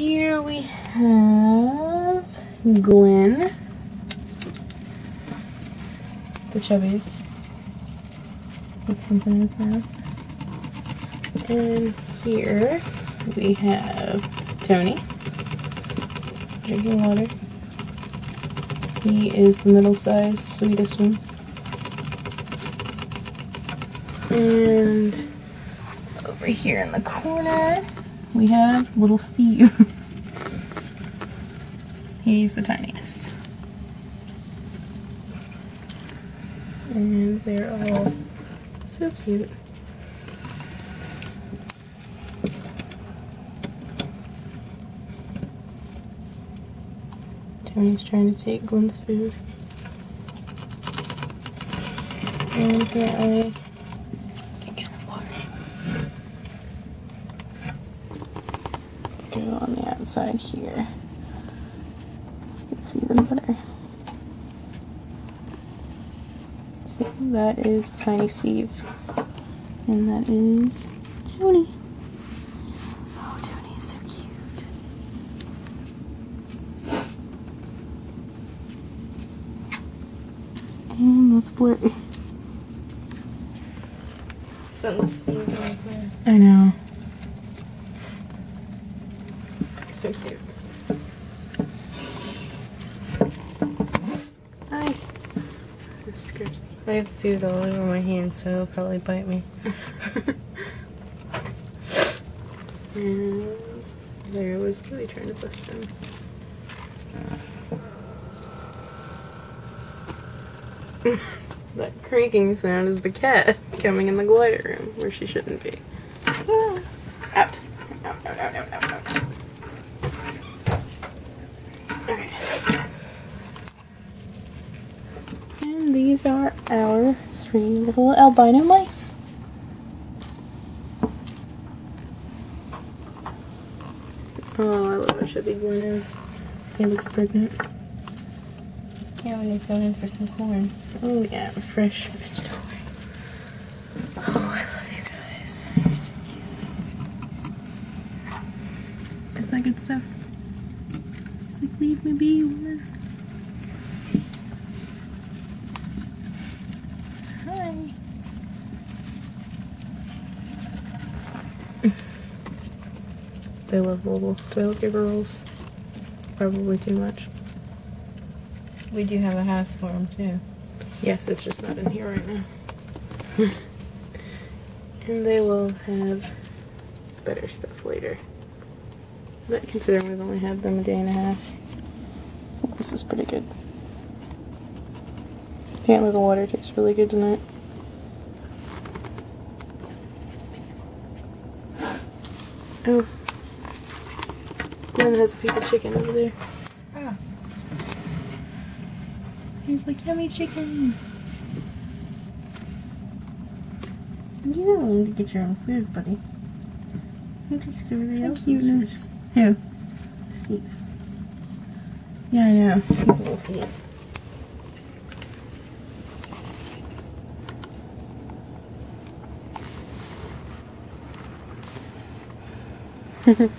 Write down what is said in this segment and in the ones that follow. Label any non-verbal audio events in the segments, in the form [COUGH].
here we have Glen, the chubbiest, with something in his mouth. And here we have Tony, drinking water. He is the middle-sized, sweetest one. And over here in the corner, we have little Steve. [LAUGHS] He's the tiniest. And they're all so cute. Tony's trying to take Glen's food. And apparently can't get enough water. Let's go on the outside here. You can see them better. So that is Tiny Steve. And that is Tony. Oh, Tony is so cute. And that's blurry. Something's. I know. So cute. Hi. This scares I have food all over my hands, so he'll probably bite me. And there was Louie trying to bust him. [LAUGHS] that creaking sound is the cat coming in the glider room where she shouldn't be. Ah. Out. Out, out, out, out, out, out. Okay. And these are our three little albino mice. Oh, I love how chubby Glen is. He looks pregnant. Yeah, when he's going in for some corn. Oh yeah, fresh vegetable. Oh, I love you guys. You're so cute. Is that good stuff? It's like, leave me be, woman. Hi. They love little toilet paper rolls. Probably too much. We do have a house for them too. Yes, it's just not in here right now. [LAUGHS] and they will have better stuff later. But considering we've only had them a day and a half, this is pretty good. Apparently the water tastes really good tonight. Oh. Glen has a piece of chicken over there. Oh. He's like, yummy chicken. You don't need to get your own food, buddy. Who takes everybody else's cuteness. Who? Steve. Yeah, I know. He's a little fool.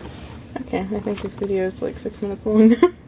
[LAUGHS] okay, I think this video is like six minutes long. [LAUGHS]